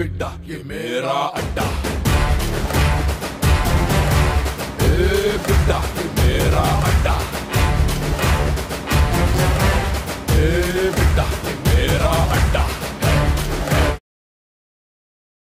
बिड्डा ये मेरा अड्डा। ए बिड्डा ये मेरा अड्डा। ए बिड्डा